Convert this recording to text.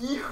You